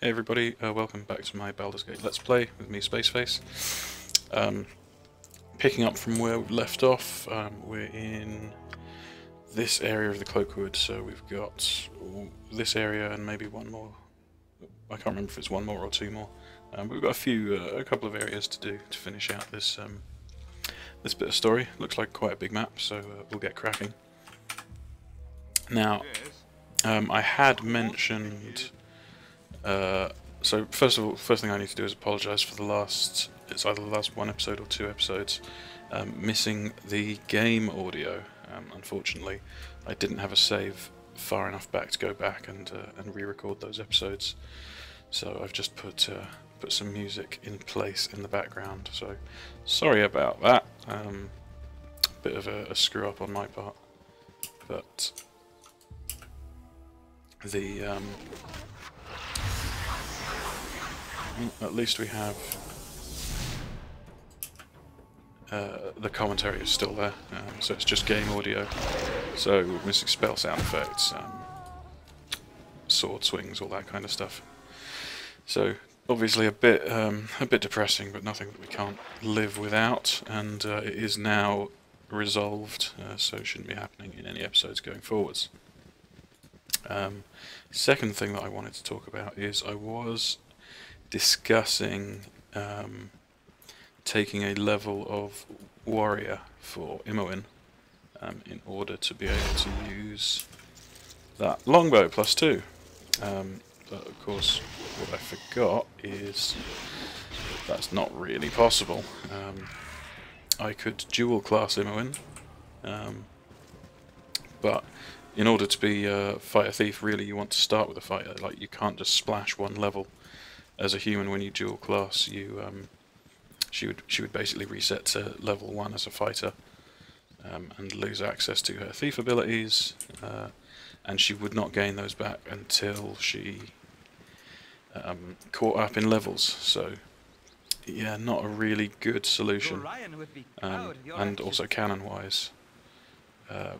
Hey everybody, uh, welcome back to my Baldur's Gate Let's Play with me, Spaceface. Um, picking up from where we left off, um, we're in this area of the Cloakwood, so we've got this area and maybe one more. I can't remember if it's one more or two more. Um, we've got a few, uh, a couple of areas to do to finish out this um, this bit of story. Looks like quite a big map, so uh, we'll get cracking. Now, um, I had mentioned uh, so first of all, first thing I need to do is apologise for the last, it's either the last one episode or two episodes, um, missing the game audio. Um, unfortunately, I didn't have a save far enough back to go back and uh, and re-record those episodes. So I've just put uh, put some music in place in the background. So sorry about that. Um, bit of a, a screw up on my part, but the um, at least we have uh, the commentary is still there, um, so it's just game audio. So missing spell sound effects, um, sword swings, all that kind of stuff. So obviously a bit um, a bit depressing, but nothing that we can't live without. And uh, it is now resolved, uh, so shouldn't be happening in any episodes going forwards. Um, second thing that I wanted to talk about is I was discussing um, taking a level of warrior for Imoen um, in order to be able to use that longbow plus two. Um, but of course, what I forgot is that's not really possible. Um, I could dual class Imoen, um, but in order to be a fighter thief, really you want to start with a fighter. Like you can't just splash one level as a human when you dual class you um, she would she would basically reset to level one as a fighter um, and lose access to her thief abilities uh, and she would not gain those back until she um, caught up in levels. So yeah not a really good solution. Um, and also canon wise uh,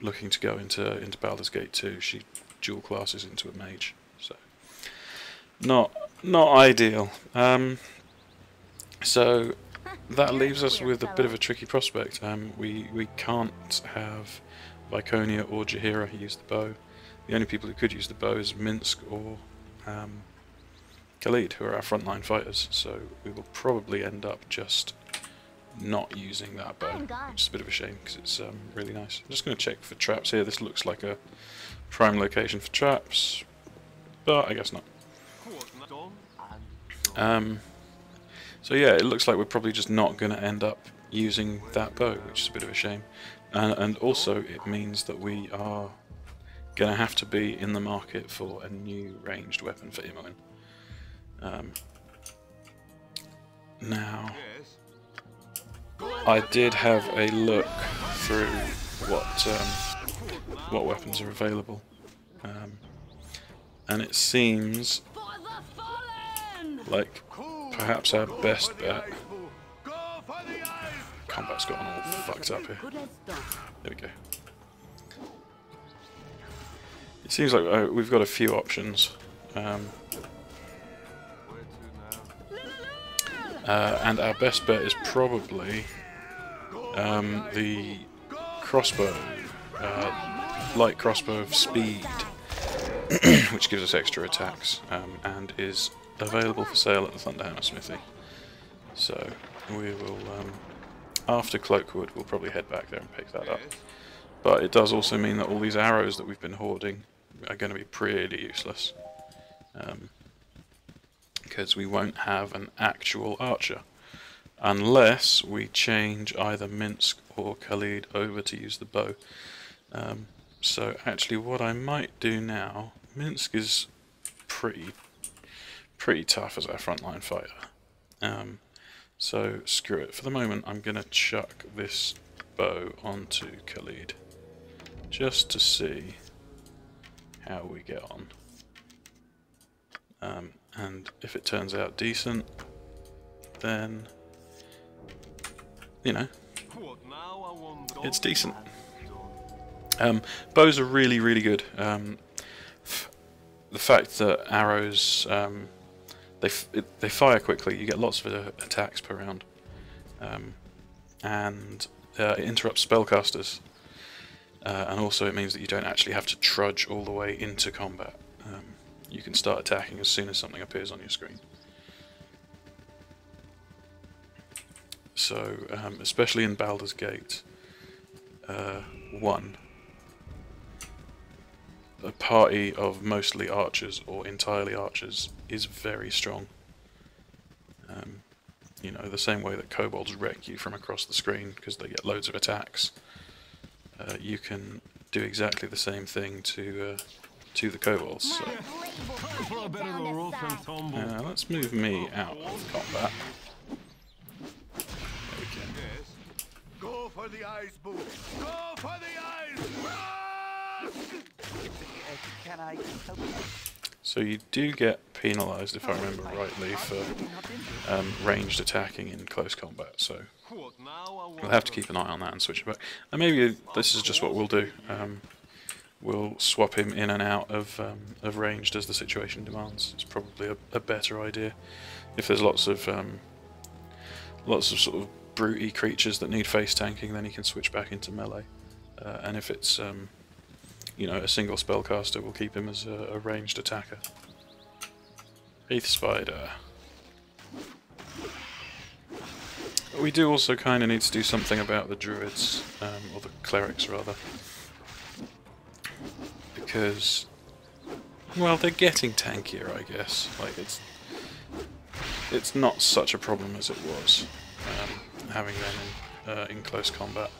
looking to go into into Baldur's Gate 2 she dual classes into a mage. So not not ideal. Um, so that leaves us with a bit of a tricky prospect. Um, we we can't have Viconia or Jaheira use the bow. The only people who could use the bow is Minsc or um, Khalid, who are our frontline fighters. So we will probably end up just not using that bow, which is a bit of a shame because it's um, really nice. I'm just going to check for traps here. This looks like a prime location for traps, but I guess not. Um, so yeah, it looks like we're probably just not going to end up using that bow, which is a bit of a shame. And, also it means that we are going to have to be in the market for a new ranged weapon for Imoen. Um, now, I did have a look through what um, what weapons are available, um, and it seems like perhaps our best bet. Combat's gotten all fucked up here. There we go. It seems like uh, we've got a few options. Um, uh, and our best bet is probably um, the crossbow, uh, light crossbow of speed, which gives us extra attacks um, and is available for sale at the Thunderhammer Smithy. So we will, um, after Cloakwood, we'll probably head back there and pick that up. But it does also mean that all these arrows that we've been hoarding are going to be pretty useless. Um, because we won't have an actual archer. Unless we change either Minsc or Khalid over to use the bow. Um, so actually what I might do now, Minsc is pretty pretty tough as our frontline fighter. Um, so screw it. For the moment, I'm going to chuck this bow onto Khalid, just to see how we get on. Um, and if it turns out decent, then, you know, it's decent. Um, bows are really, really good. Um, the fact that arrows um, they it, they fire quickly. You get lots of uh, attacks per round, um, and uh, it interrupts spellcasters. Uh, and also, it means that you don't actually have to trudge all the way into combat. Um, you can start attacking as soon as something appears on your screen. So, um, especially in Baldur's Gate uh, 1, a party of mostly archers or entirely archers is very strong. Um, you know, the same way that kobolds wreck you from across the screen because they get loads of attacks. Uh, you can do exactly the same thing to uh, to the kobolds. So. Uh, let's move me out of combat. There we go. Go for the eyes, Boo! Go for the eyes! Can I help you? So you do get penalised, if I remember rightly, for um, ranged attacking in close combat. So we'll have to keep an eye on that and switch it back. And maybe this is just what we'll do. Um, we'll swap him in and out of um, of ranged as the situation demands. It's probably a, a better idea. If there's lots of um, lots of sort of brutey creatures that need face tanking, then he can switch back into melee. Uh, and if it's um, you know a single spellcaster, we'll keep him as a, a ranged attacker. Heath Spider. We do also kind of need to do something about the druids, um, or the clerics rather, because, well, they're getting tankier, I guess. Like it's, it's not such a problem as it was, um, having them in, uh, in close combat.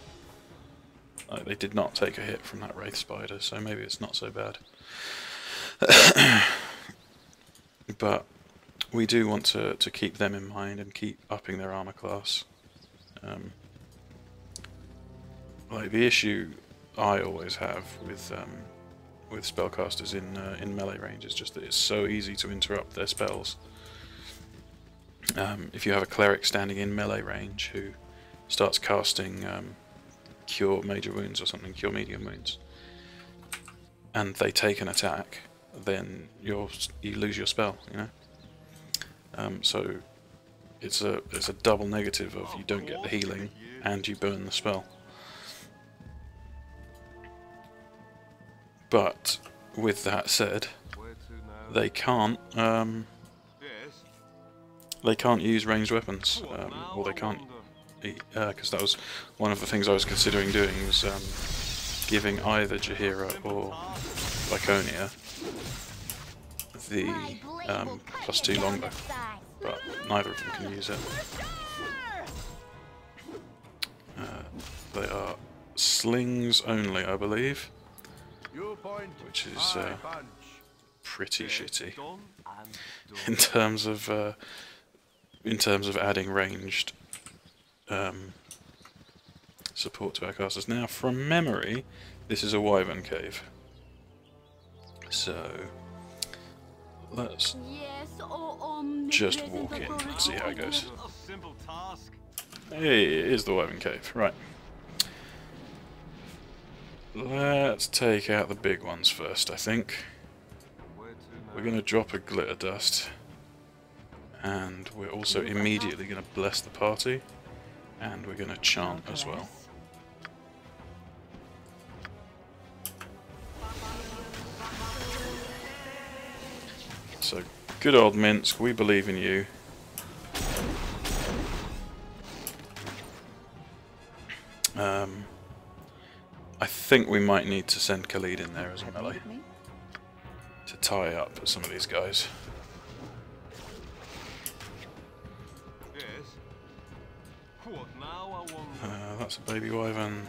They did not take a hit from that wraith spider, so maybe it's not so bad. but we do want to, to keep them in mind and keep upping their armor class. Um, like the issue I always have with um, with spellcasters in uh, in melee range is just that it's so easy to interrupt their spells. Um, if you have a cleric standing in melee range who starts casting um, cure major wounds or something, cure medium wounds, and they take an attack, then you're you lose your spell. You know. Um, so it's a it's a double negative of you don't get the healing and you burn the spell. But with that said, they can't um, they can't use ranged weapons, um, or they can't because uh, that was one of the things I was considering doing was um, giving either Jaheira or Viconia the um, plus two longbow, but neither of them can use it. Uh, they are slings only, I believe, which is uh, pretty shitty. In terms of uh, in terms of adding ranged um, support to our casters. Now, from memory, this is a wyvern cave. So, let's just walk in and see how it goes. Hey, it is the wyvern cave. Right. Let's take out the big ones first, I think. We're going to drop a glitter dust. And we're also immediately going to bless the party. And we're going to chant as well. So, good old Minsc, we believe in you. Um, I think we might need to send Khalid in there as a melee to tie up some of these guys. That's a baby wyvern.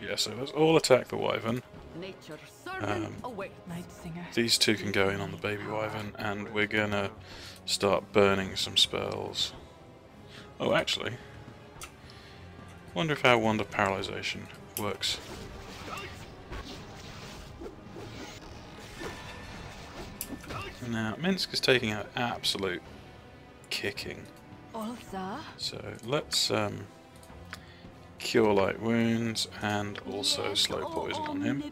Yeah, so let's all attack the wyvern. Um, these two can go in on the baby wyvern, and we're gonna start burning some spells. Oh, actually, wonder if our wand of paralyzation works. Now, Minsc is taking an absolute kicking. So let's um, cure light wounds and also slow poison on him.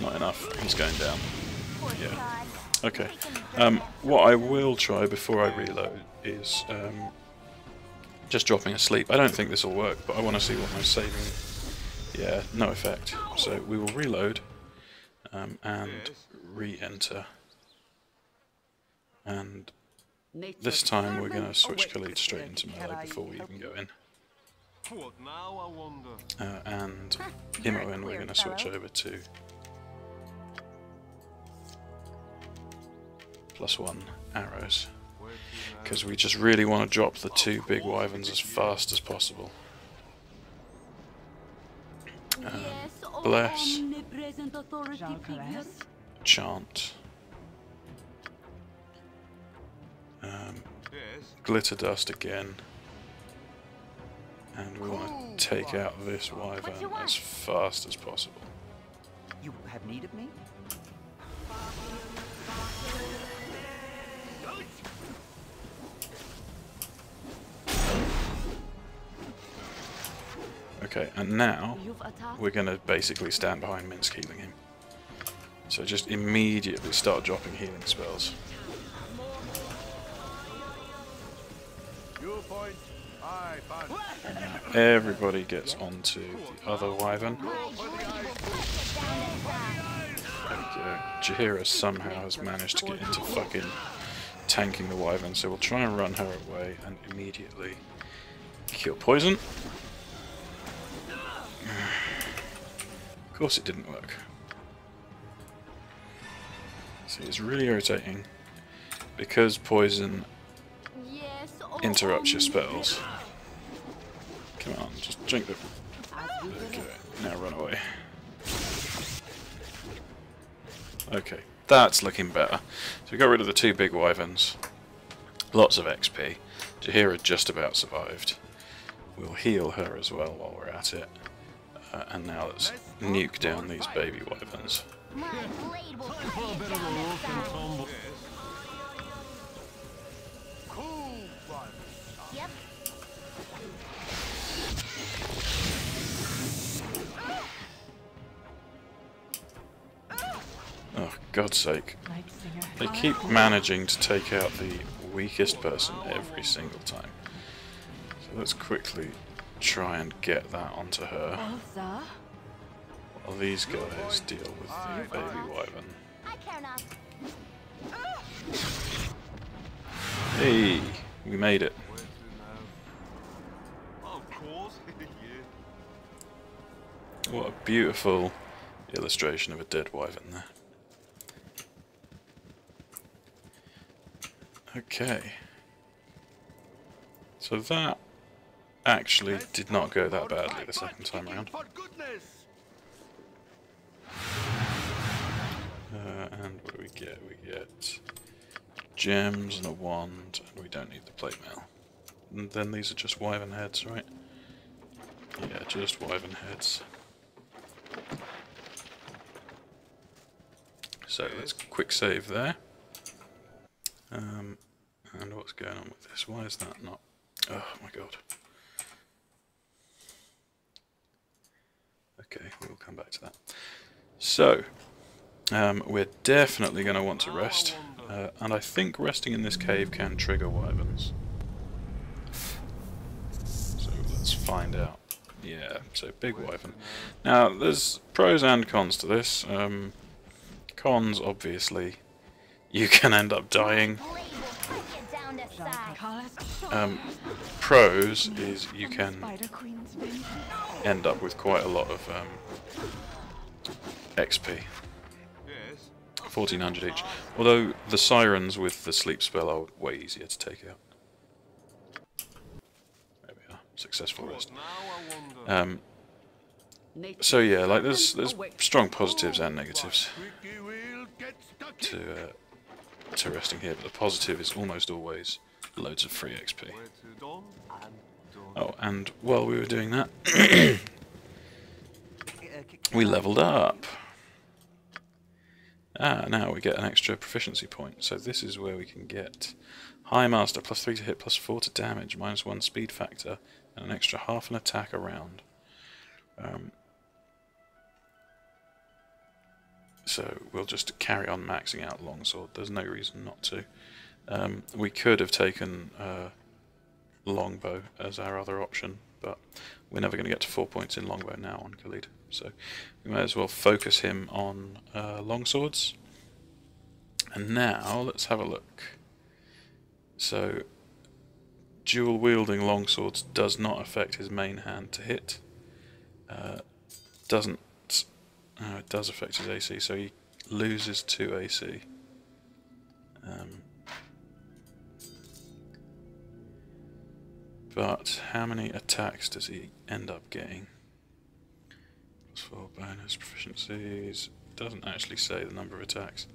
Not enough. He's going down. Yeah. Okay. Um, what I will try before I reload is um, just dropping asleep. I don't think this will work, but I want to see what my saving... Yeah, no effect. So we will reload um, and re-enter. And this time we're going to switch Khalid straight into melee before we even go in. What now, I? Uh, and Imoen we're going to switch over to plus one arrows Where to now? because we just really want to drop the two big wyverns as fast as possible. bless. Chant. Um, Yes. glitter dust again. And we want to take out this wyvern as fast as possible. You have need of me? Okay, and now we're going to basically stand behind Minsc healing him. So just immediately start dropping healing spells. You point, I punch. Everybody gets onto the other wyvern. There. Uh, Jaheira somehow has managed to get into fucking tanking the wyvern, so we'll try and run her away and immediately kill poison. Of course it didn't work. See, it's really irritating because poison interrupts your spells. Come on, just drink the. Okay, now run away. Okay, that's looking better. So we got rid of the two big wyverns. Lots of XP. Jaheira just about survived. We'll heal her as well while we're at it. Uh, and now let's nuke down these baby wyverns. God's sake. They keep managing to take out the weakest person every single time. So let's quickly try and get that onto her. While these guys deal with the baby wyvern. I care not. Hey, we made it. Where to now? Of course. yeah. What a beautiful illustration of a dead wyvern there. Okay. So that actually did not go that badly the second time around. Uh, and what do we get? We get gems and a wand, and we don't need the plate mail. And then these are just wyvern heads, right? Yeah, just wyvern heads. So let's quick save there. Um, and what's going on with this? Why is that not? Oh my god. Okay, we'll come back to that. So, um, we're definitely going to want to rest, uh, and I think resting in this cave can trigger wyverns. So let's find out. Yeah, so big wyvern. Now, there's pros and cons to this. Um, cons, obviously, you can end up dying. Um, pros is you can end up with quite a lot of um, XP. 1400 each. Although the sirens with the sleep spell are way easier to take out. There we are. Successful rest. Um, so yeah, like there's there's strong positives and negatives to uh, to resting here, but the positive is almost always loads of free XP. Oh, and while we were doing that, we leveled up. Ah, now we get an extra proficiency point. So this is where we can get High Master, plus 3 to hit, plus 4 to damage, minus 1 speed factor, and an extra half an attack around. Um, so we'll just carry on maxing out longsword. There's no reason not to. Um, we could have taken uh, longbow as our other option, but we're never going to get to four points in longbow now on Khalid. So we might as well focus him on uh, longswords. And now let's have a look. So dual wielding longswords does not affect his main hand to hit. Uh, doesn't. Uh, it does affect his AC, so he loses two AC. Um, but how many attacks does he end up getting? Plus four bonus proficiencies. Doesn't actually say the number of attacks.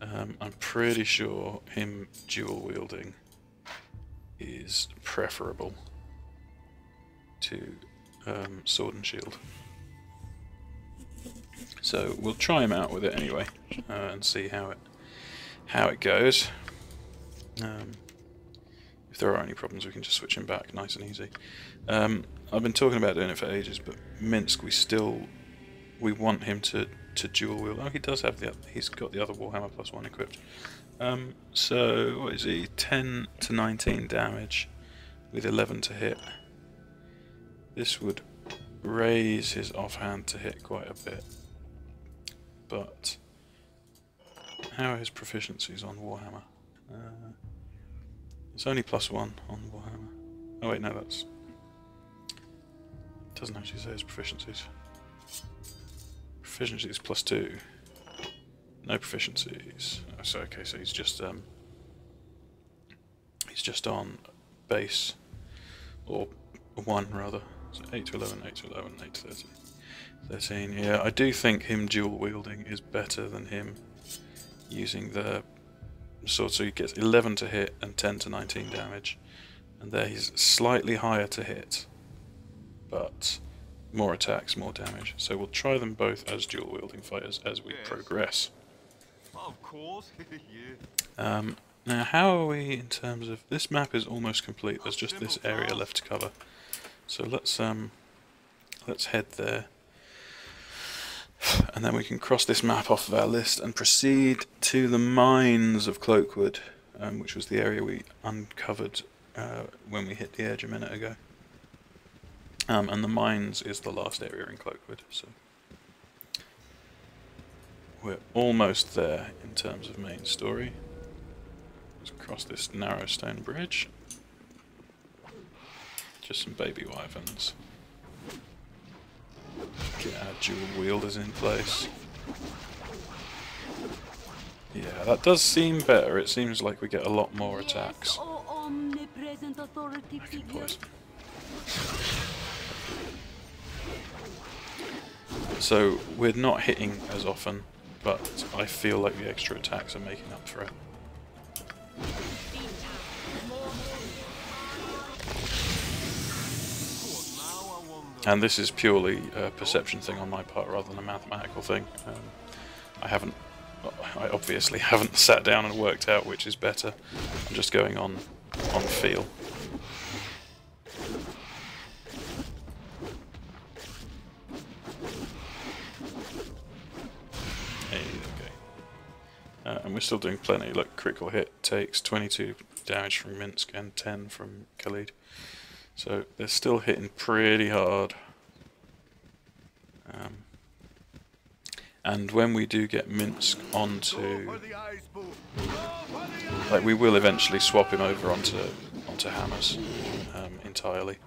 Um, I'm pretty sure him dual wielding is preferable to um, sword and shield. So we'll try him out with it anyway uh, and see how it how it goes. Um, if there are any problems, we can just switch him back, nice and easy. Um, I've been talking about doing it for ages, but Minsc, we still we want him to to dual wield. Oh, he does have the he's got the other Warhammer plus one equipped. Um, so what is he? 10 to 19 damage with 11 to hit. This would raise his offhand to hit quite a bit. But how are his proficiencies on Warhammer? Uh, it's only plus one on Warhammer. Oh wait, no, that's doesn't actually say his proficiencies. Proficiencies plus two. No proficiencies. Oh, so okay, so he's just um he's just on base or one rather. So eight to eleven, eight to eleven, eight to thirteen. 13, yeah, I do think him dual wielding is better than him using the sword. So he gets 11 to hit and 10 to 19 damage. And there he's slightly higher to hit, but more attacks, more damage. So we'll try them both as dual wielding fighters as we Yes. progress. Of course. yeah. Um, now, how are we in terms of this map is almost complete. There's just this area left to cover. So let's um, let's head there, and then we can cross this map off of our list and proceed to the mines of Cloakwood, um, which was the area we uncovered uh, when we hit the edge a minute ago. Um, and the mines is the last area in Cloakwood, so we're almost there in terms of main story. Let's cross this narrow stone bridge. Just some baby wyverns. Get our dual wielders in place. Yeah, that does seem better. It seems like we get a lot more attacks. So we're not hitting as often, but I feel like the extra attacks are making up for it. What now, I wonder? And this is purely a perception thing on my part rather than a mathematical thing. Um, I haven't, I obviously haven't sat down and worked out which is better. I'm just going on, on feel. Uh, and we're still doing plenty. Look, critical hit takes 22 damage from Minsc and 10 from Khalid. So they're still hitting pretty hard. Um, and when we do get Minsc onto, like we will eventually swap him over onto onto hammers um, entirely.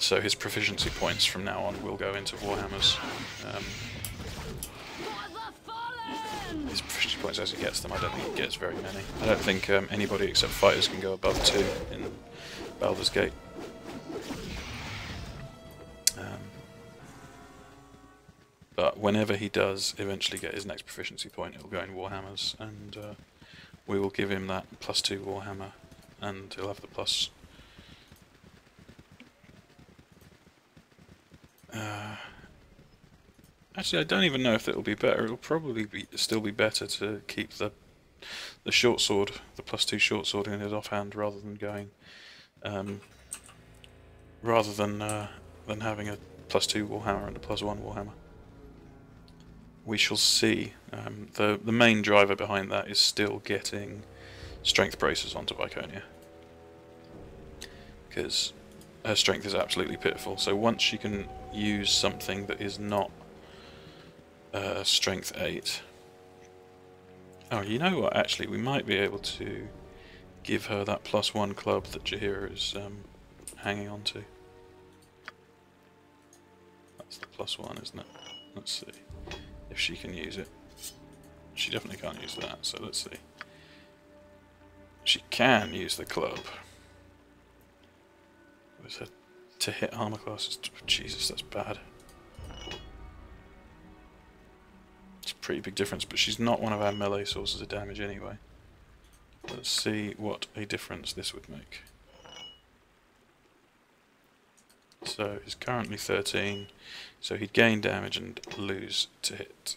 So his proficiency points from now on will go into warhammers. Um, Points as he gets them. I don't think he gets very many. I don't think um, anybody except fighters can go above two in Baldur's Gate. Um, but whenever he does eventually get his next proficiency point, it'll go in Warhammers, and uh, we will give him that plus two Warhammer, and he'll have the plus. Uh, Actually, I don't even know if it'll be better. It'll probably be still be better to keep the the short sword, the plus two short sword in his offhand, rather than going, um, rather than uh, than having a plus two warhammer and a plus one warhammer. we shall see. Um, the the main driver behind that is still getting strength braces onto Viconia because her strength is absolutely pitiful. So once she can use something that is not uh, strength eight. Oh, you know what? Actually, we might be able to give her that plus one club that Jaheira is um, hanging on to. That's the plus one, isn't it? Let's see if she can use it. She definitely can't use that, so let's see. She can use the club. Was her to hit armor classes? Jesus, that's bad. Pretty big difference, but she's not one of our melee sources of damage anyway. Let's see what a difference this would make. So he's currently 13, so he'd gain damage and lose to hit.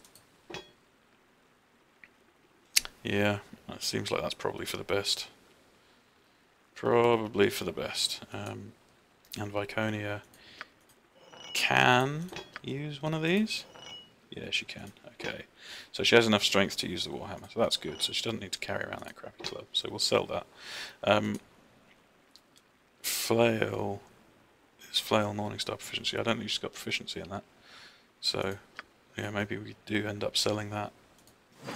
Yeah, it seems like that's probably for the best. Probably for the best. Um, and Viconia can use one of these. Yeah, she can. Okay. So she has enough strength to use the Warhammer, so that's good. So she doesn't need to carry around that crappy club. So we'll sell that. Um, flail is Flail Morningstar proficiency. I don't think she's got proficiency in that. So, yeah, maybe we do end up selling that.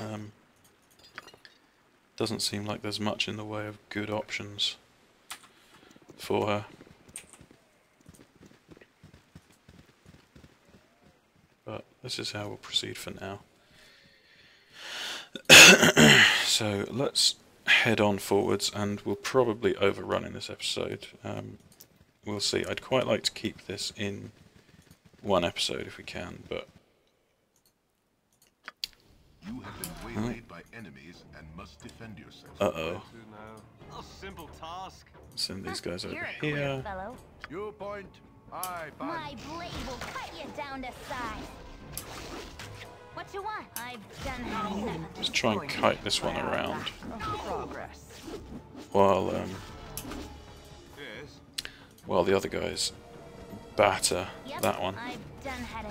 Um, doesn't seem like there's much in the way of good options for her. But this is how we'll proceed for now. so let's head on forwards and we'll probably overrun in this episode. Um, we'll see. I'd quite like to keep this in one episode if we can, but You have been waylaid by enemies and must defend yourself. uh-oh. A simple task. Send these guys over You're here. fellow. You point. I find. My blade will cut you down to size. What you want? I've done had. Let's try and kite this one around while um, while the other guys batter Yep, that one. I've done had.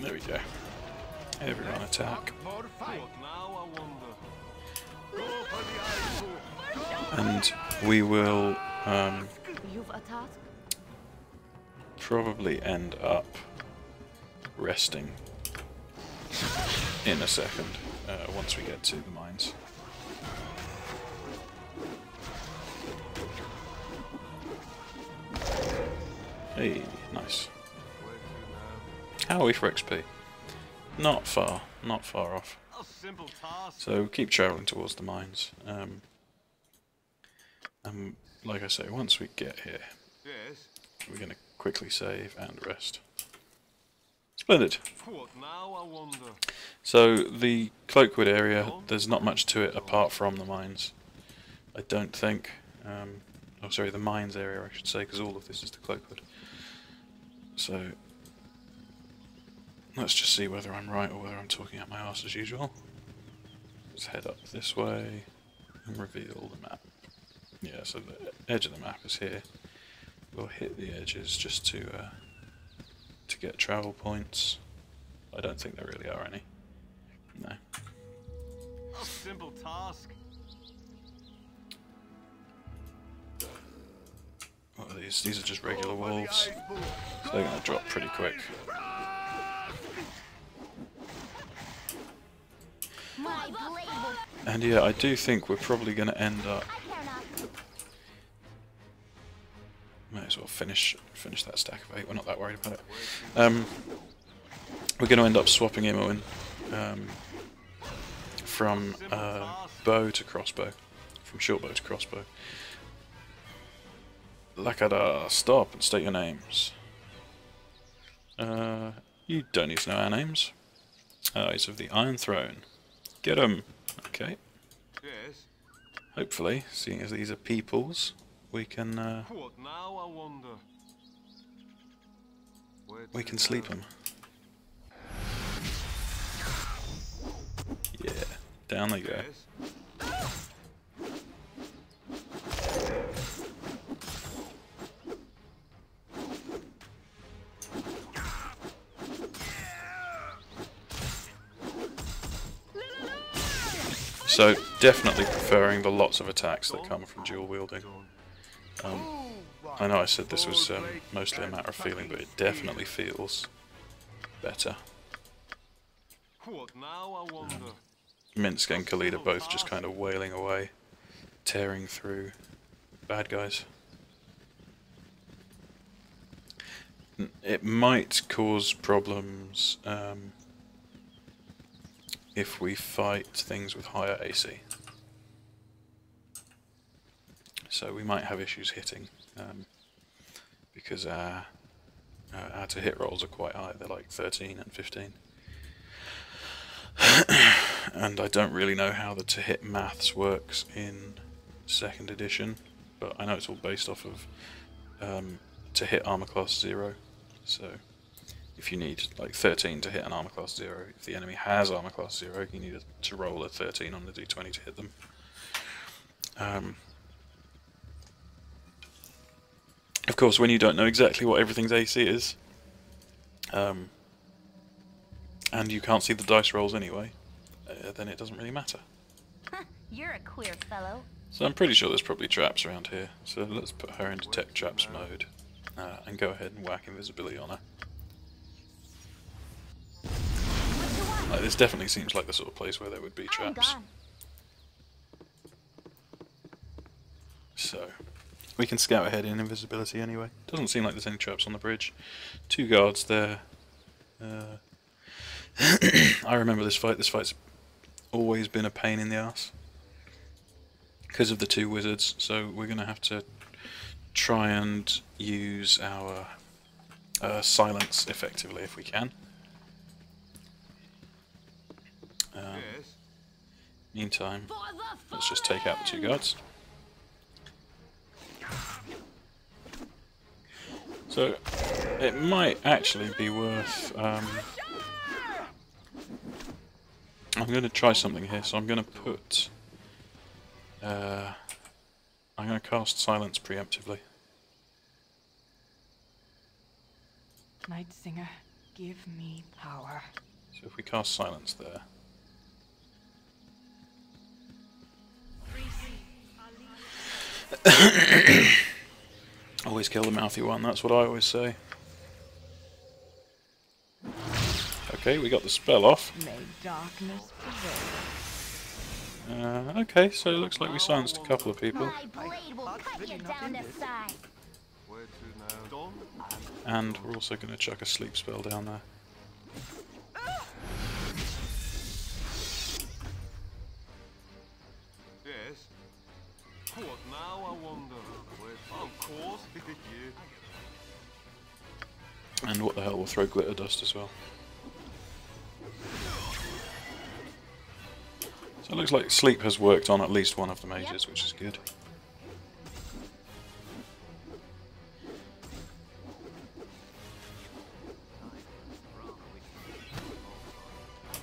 There we go. Everyone attack. For fight. What now, I wonder? Go for the eyeball. And we will um, You've a task? probably end up resting in a second uh, once we get to the mines. Hey, nice. Where to now? How are we for XP? Not far, not far off. A simple task. So keep travelling towards the mines. Um, and like I say, once we get here, Yes. we're going to quickly save and rest. Splendid. Now, I wonder? So the Cloakwood area, there's not much to it apart from the mines. I don't think. Um, oh, sorry, the mines area, I should say, because all of this is the Cloakwood. So let's just see whether I'm right or whether I'm talking out my arse as usual. Let's head up this way and reveal the map. Yeah, so the edge of the map is here. We'll hit the edges just to uh, to get travel points. I don't think there really are any. No. A simple task. What are these? These are just regular Go for the wolves. So they're going to drop pretty quick. My blade will. And yeah, I do think we're probably going to end up. Finish finish that stack of eight. We're not that worried about it. Um, we're going to end up swapping Imoen um, from uh, bow to crossbow, from short bow to crossbow. Lakada, stop and state your names. Uh, you don't need to know our names. Eyes of the Iron Throne. Get 'em. Okay. Yes. Hopefully, seeing as these are peoples, we can. Uh, we can sleep him. Yeah, down they go. So definitely preferring the lots of attacks that come from dual wielding. Um, I know I said this was um, mostly a matter of feeling, but it definitely feels better. Wonder? Minsc and Khalid both just kind of wailing away, tearing through bad guys. It might cause problems um, if we fight things with higher AC. So we might have issues hitting um, because our, our, to hit rolls are quite high. They're like 13 and 15 and I don't really know how the to hit maths works in second edition, but I know it's all based off of um, to hit armor class zero. So if you need like 13 to hit an armor class zero, if the enemy has armor class zero, you need to roll a 13 on the d20 to hit them. Um, of course, when you don't know exactly what everything's AC is, um, and you can't see the dice rolls anyway, uh, then it doesn't really matter. You're a queer fellow. So I'm pretty sure there's probably traps around here. So let's put her in detect traps mode uh, and go ahead and whack invisibility on her. What you want? Like, this definitely seems like the sort of place where there would be traps. So we can scout ahead in invisibility anyway. Doesn't seem like there's any traps on the bridge. Two guards there. Uh, I remember this fight. This fight's always been a pain in the ass because of the two wizards. So we're going to have to try and use our uh, silence effectively if we can. Um, Yes. meantime, let's just take out the two fallen! guards. So it might actually be worth. Um, I'm going to try something here. So I'm going to put. Uh, I'm going to cast silence preemptively. Night Singer, give me power. So if we cast silence there, always kill the mouthy one. That's what I always say. Okay, we got the spell off. May darkness prevail. Uh, okay, so it looks like we silenced a couple of people, My blade will cut you down to size. Where to now? Done. and we're also going to chuck a sleep spell down there. What now, I wonder? Oh, of course, you. And what the hell, we'll throw glitter dust as well. So it looks like sleep has worked on at least one of the mages, which is good.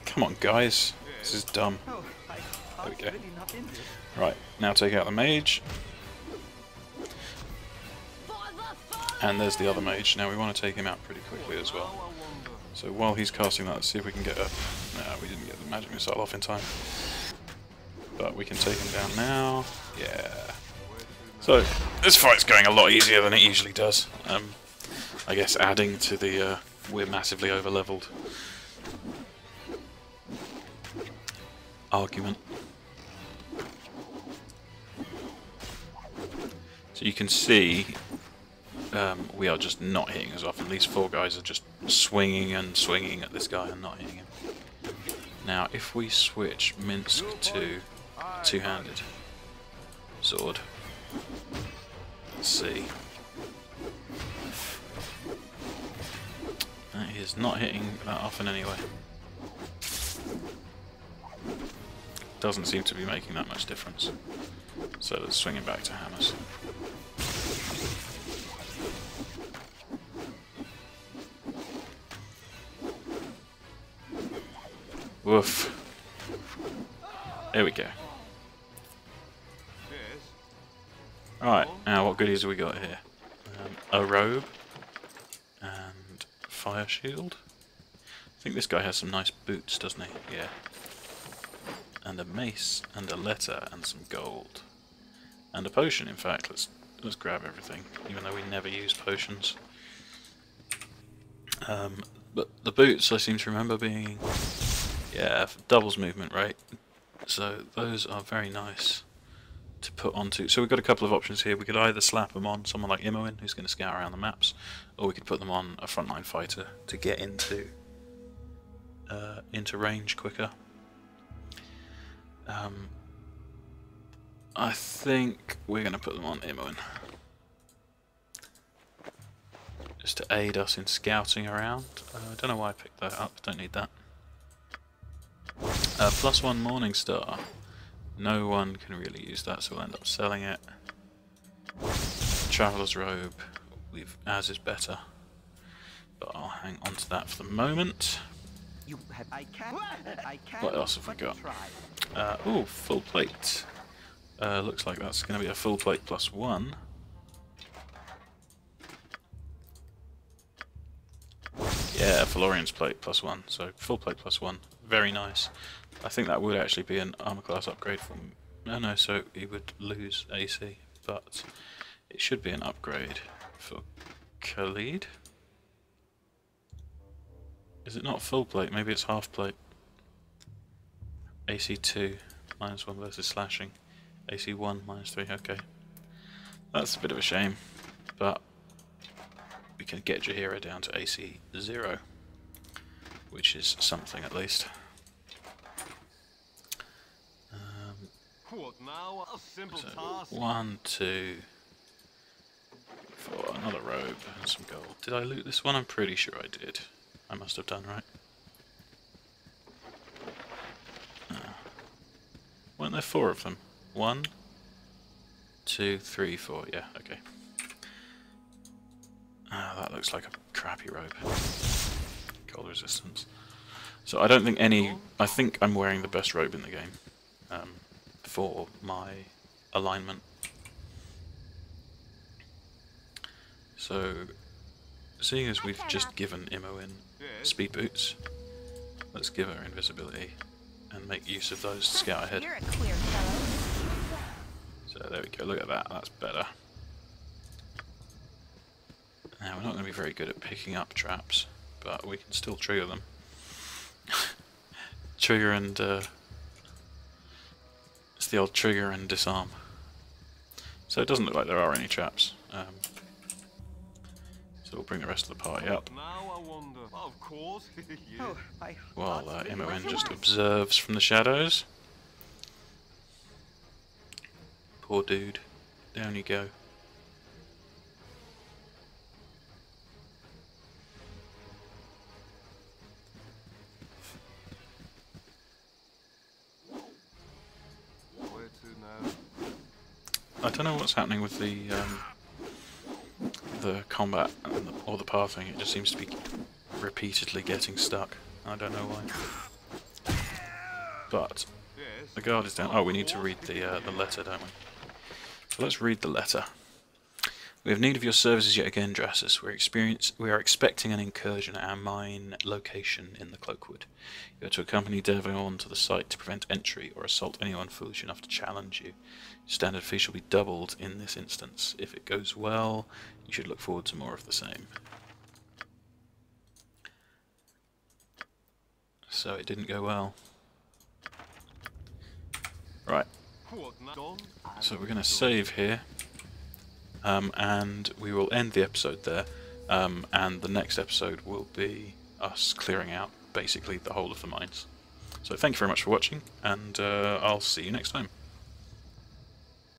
Come on, guys. This is dumb. There we go. Right, now take out the mage. And there's the other mage. Now we want to take him out pretty quickly as well. So while he's casting that, let's see if we can get a... No, we didn't get the magic missile off in time. But we can take him down now. Yeah. So, this fight's going a lot easier than it usually does. Um, I guess adding to the... Uh, we're massively over-leveled argument. You can see um, we are just not hitting as often. These four guys are just swinging and swinging at this guy and not hitting him. Now, if we switch Minsc to two-handed sword, let's see. That is not hitting that often anyway. Doesn't seem to be making that much difference. So let's swing it back to hammers. Woof. There we go. Alright, now what goodies have we got here? Um, a robe and fire shield. I think this guy has some nice boots, doesn't he? Yeah. and a mace and a letter and some gold and a potion. In fact, let's let's grab everything, even though we never use potions. Um, but the boots, I seem to remember being yeah doubles movement, right? So those are very nice to put onto. So we've got a couple of options here. We could either slap them on someone like Imoen, who's going to scout around the maps, or we could put them on a frontline fighter to get into uh, into range quicker. Um, I think we're going to put them on Imoen. Just to aid us in scouting around. Uh, I don't know why I picked that up, don't need that. Uh, plus one Morning Star. No one can really use that, so we'll end up selling it. Traveller's Robe, we've as is better. But I'll hang on to that for the moment. You have, I can. I can. What else have we got? Uh, oh, full plate. Uh, looks like that's going to be a full plate plus one. Yeah, Valorian's plate plus one, so full plate plus one. Very nice. I think that would actually be an armor class upgrade for from. No, no, so he would lose AC, but it should be an upgrade for Khalid. Is it not full plate? Maybe it's half plate. AC 2 minus 1 versus slashing. AC 1 minus 3, okay. That's a bit of a shame, but we can get Jaheira down to AC 0, which is something at least. Um, What now? A simple so task. one, two, for another robe and some gold. Did I loot this one? I'm pretty sure I did. I must have done, right? Ah. Weren't there four of them? One, two, three, four. Yeah, okay. Ah, that looks like a crappy robe. Cold resistance. So I don't think any... I think I'm wearing the best robe in the game. Um, for my alignment. So, seeing as we've just given Imoen Yes. speed boots, let's give her invisibility and make use of those to scout ahead. You're a queer fellow. So there we go, look at that, that's better. Now we're not going to be very good at picking up traps, but we can still trigger them. trigger and, uh, it's the old trigger and disarm. So it doesn't look like there are any traps. Um, so we'll bring the rest of the party up. Now I wonder. Of course. yes. Oh, I. While uh, thought you Imoen were- just observes from the shadows. Poor dude. Down you go. I don't know what's happening with the um, the combat the, or the pathing. It just seems to be repeatedly getting stuck. I don't know why. But the guard is down. Oh, we need to read the uh, the letter, don't we? So let's read the letter. We have need of your services yet again, Drasus. We're experience we are expecting an incursion at our mine location in the Cloakwood. You are to accompany Devion to the site to prevent entry or assault anyone foolish enough to challenge you. Standard fee shall be doubled in this instance. If it goes well, you should look forward to more of the same. So it didn't go well. Right, so we're going to save here. Um, and we will end the episode there. Um, and the next episode will be us clearing out basically the whole of the mines. So thank you very much for watching, and uh, I'll see you next time.